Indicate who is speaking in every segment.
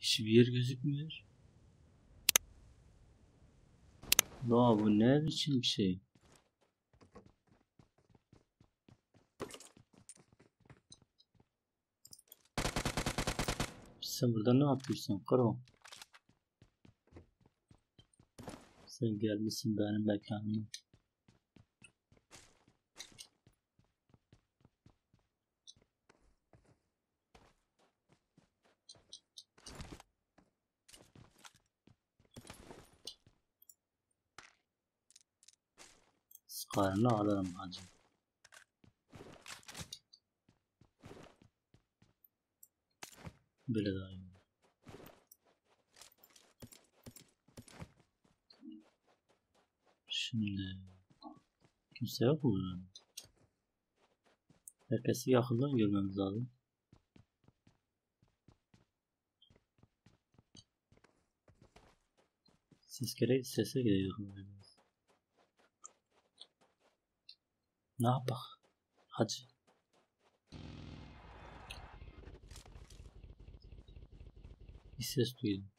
Speaker 1: Hiçbir yer gözükmüyor. La bu ne biçim bir şey? Sen burada ne yapıyorsun karo? Sen gelmişsin benim mekanıma. Sıkarını alırım hacı. Böyle daha iyi. Şimdi kimse yok mu? Herkesi yakından görmemiz lazım. Ses gereği sese gidiyor. Ne yapak? Hacı. Bir ses duydum.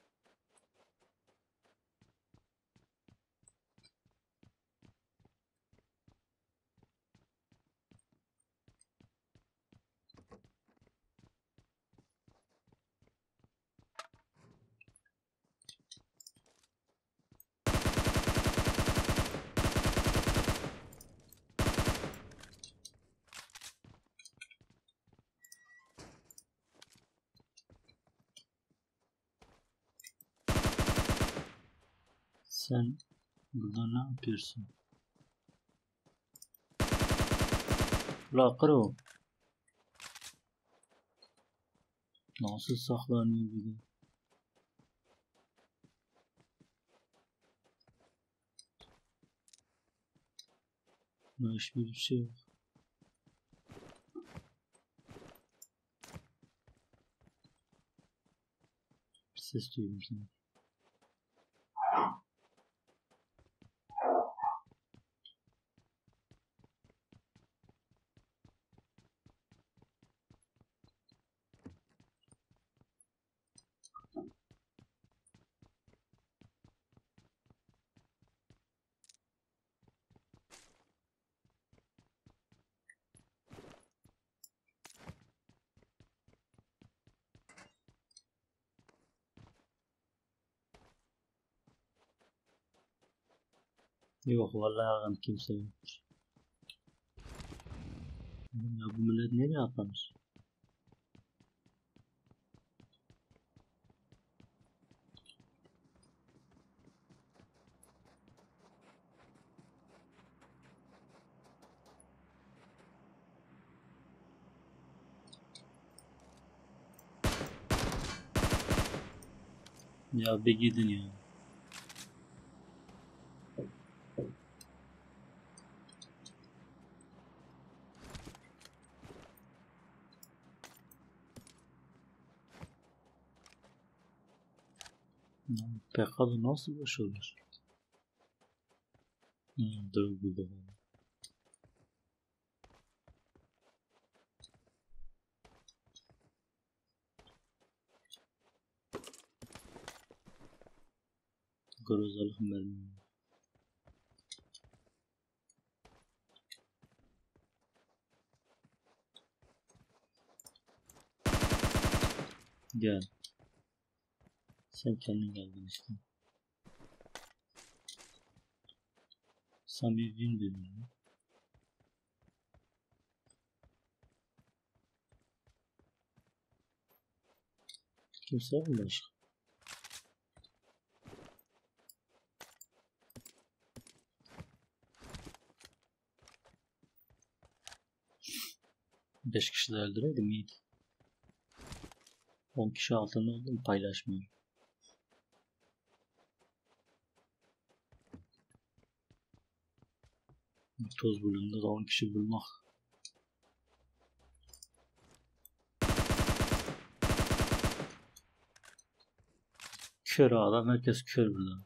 Speaker 1: Sen burada ne yapıyorsun? La kro. Nasıl saklanıyor bir de? Hiçbir şey yok. Ses duydum sanki. Yok vallahi ağam kimse yok. Ya bu millet nereye atlamış? Ya bir gidin ya. PK'da nasıl olur? Hmm, dur burada. Grozalık mermi. Gel. Sen kendin geldin işte. Sen bir win dedin. Kimse yok mu başka? Beş kişi de öldüreydim iyiydi. 10 kişi altında oldum paylaşmıyorum. Toz bulunda da 10 kişi bulmak. Kör adam herkes kör burada.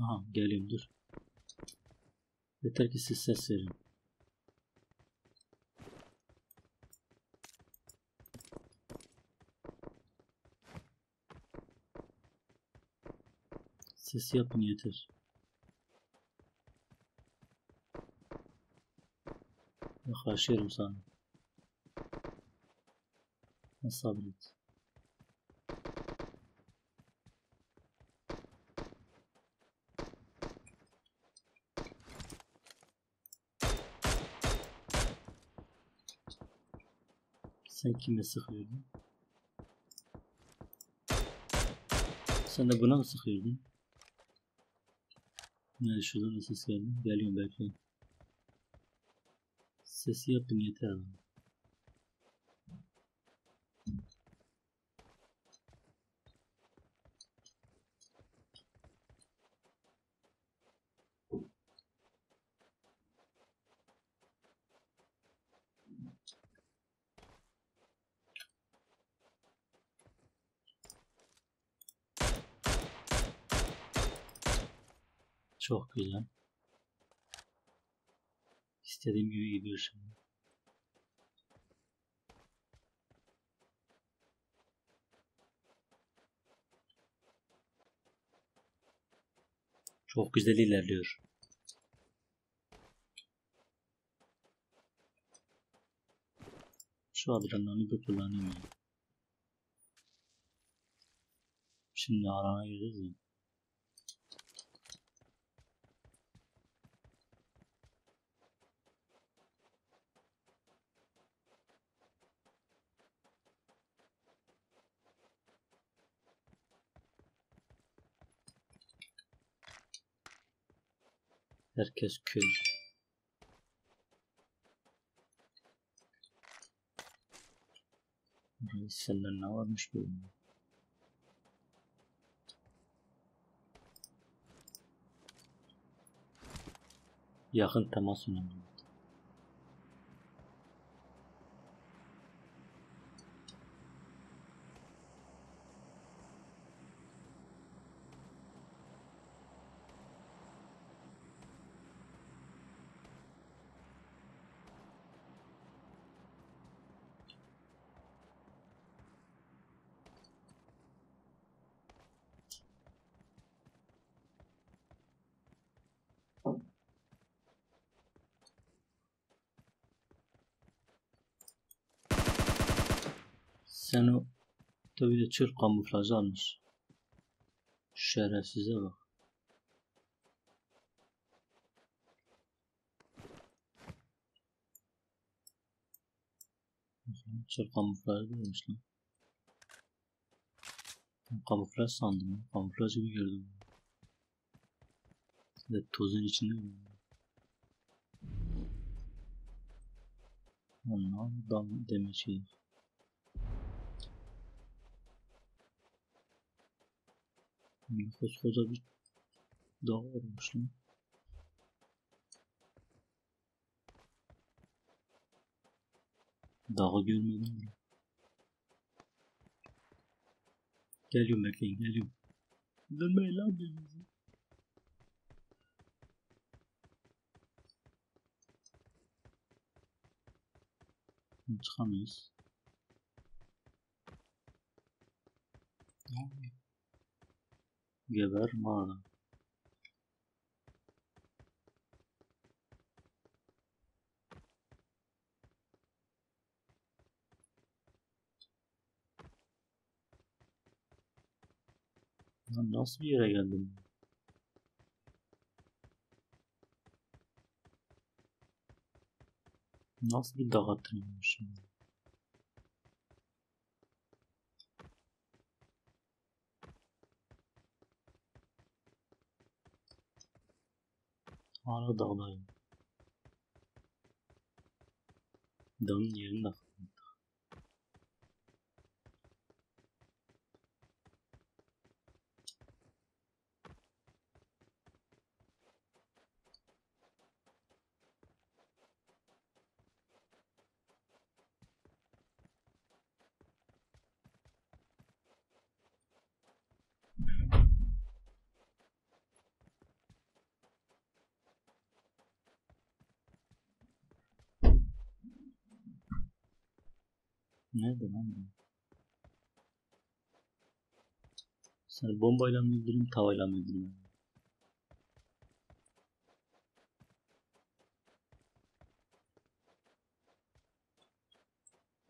Speaker 1: Aha geliyorum dur. Yeter ki siz ses verin. Ses yapın yeter. Yaklaşıyorum sana. Sabret. Sen kime sıkıyordun? Sen de buna mı sıkıyordun? Yani şuradan da ses geldi. Geliyorum belki. Sesi yapın yeter. Çok güzel. İstediğim gibi gidiyor şimdi. Çok güzel ilerliyor. Şu adrenalini bir kullanayım ya. Şimdi arana gireceğiz ya. Herkes kör. Reis senden ne varmış böyle? Yakın temas önemli. Sen o tabii de çırp kamuflajı almış. Şerefsize bak. Çırp kamuflajı değilmiş lan. Kamuflaj sandım. Kamuflaj gibi gördüm. Ve tozun içinde mi? Onlar dam demeçi. Bir dağ varmış lan. Dağı görmedim bile. Geliyorum bekleyin geliyorum. Dönmeyin lan birbirinize. Çıkamıyoruz. Geber mağara. Lan nasıl bir yere geldim? Nasıl bir dağa tırmanmışım? 花了，怎么？能赢了。Nerede lan bu? Sen bombayla mı öldüreyim, tavayla mı öldüreyim?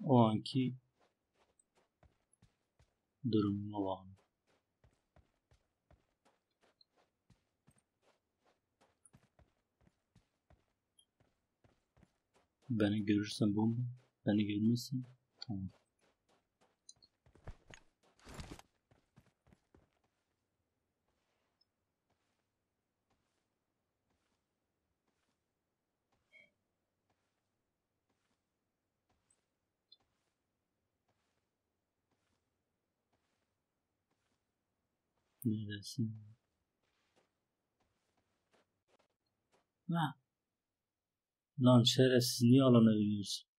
Speaker 1: O anki durumuma bağlı. Beni görürsen bomba, beni görmezsen tamam. Neredesin? Ha. Lan şerefsiz niye alana veriyorsun?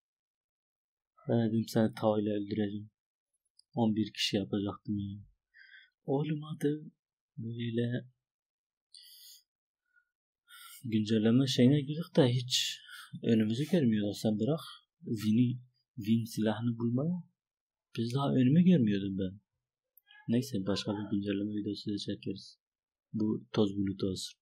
Speaker 1: Ben dedim seni tavayla öldüreceğim. 11 kişi yapacaktım ya. Olmadı. Böyle güncelleme şeyine girdik de hiç önümüzü görmüyorlar. Sen bırak Vin'i, Vin silahını bulmaya. Biz daha önümü görmüyordum ben. Neyse başka bir güncelleme videosu da çekeriz. Bu toz bulutu olsun.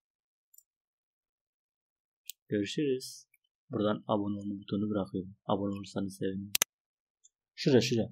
Speaker 1: Görüşürüz. Buradan abone olma butonu bırakıyorum. Abone olursanız sevinirim. 是的是的。